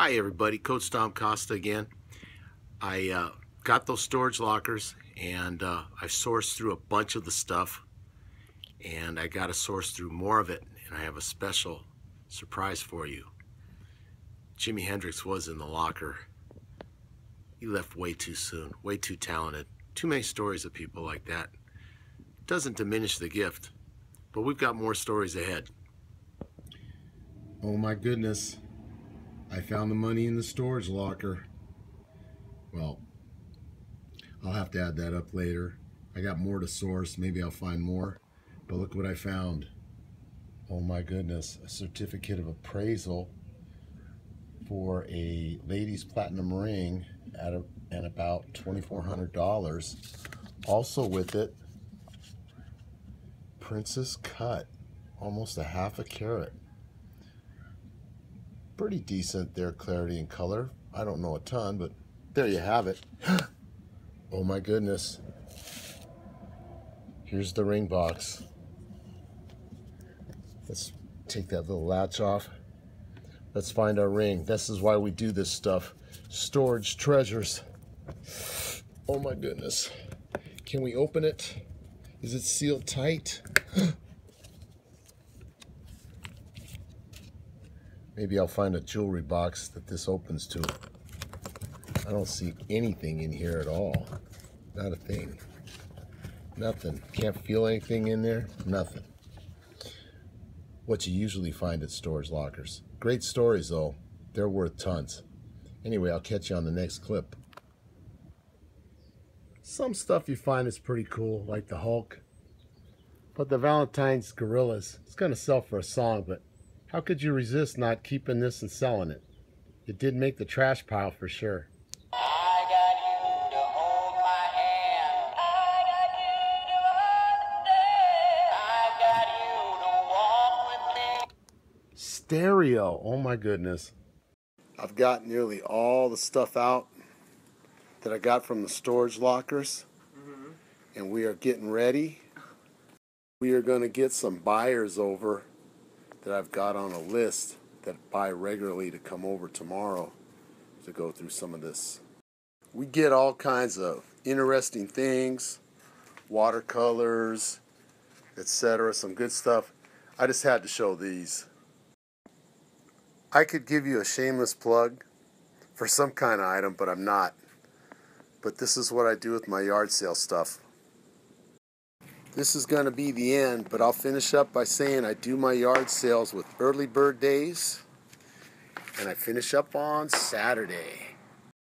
Hi everybody, Coach Dom Costa again. I uh, got those storage lockers and uh, I've sourced through a bunch of the stuff and I got to source through more of it and I have a special surprise for you. Jimi Hendrix was in the locker. He left way too soon, way too talented. Too many stories of people like that. Doesn't diminish the gift, but we've got more stories ahead. Oh my goodness. I found the money in the storage locker. Well, I'll have to add that up later. I got more to source. Maybe I'll find more. But look what I found. Oh my goodness. A certificate of appraisal for a ladies platinum ring at, a, at about $2,400. Also with it, Princess Cut. Almost a half a carat pretty decent there, clarity and color. I don't know a ton, but there you have it. oh my goodness. Here's the ring box. Let's take that little latch off. Let's find our ring. This is why we do this stuff. Storage treasures. Oh my goodness. Can we open it? Is it sealed tight? Oh, Maybe I'll find a jewelry box that this opens to. I don't see anything in here at all. Not a thing. Nothing. Can't feel anything in there. Nothing. What you usually find at storage lockers. Great stories though. They're worth tons. Anyway, I'll catch you on the next clip. Some stuff you find is pretty cool, like the Hulk. But the Valentine's Gorillas, it's going to sell for a song, but how could you resist not keeping this and selling it? It did make the trash pile for sure. Stereo. Oh my goodness. I've got nearly all the stuff out that I got from the storage lockers. Mm -hmm. And we are getting ready. We are going to get some buyers over that I've got on a list that buy regularly to come over tomorrow to go through some of this. We get all kinds of interesting things, watercolors, etc. Some good stuff. I just had to show these. I could give you a shameless plug for some kind of item, but I'm not. But this is what I do with my yard sale stuff. This is going to be the end, but I'll finish up by saying I do my yard sales with early bird days, and I finish up on Saturday.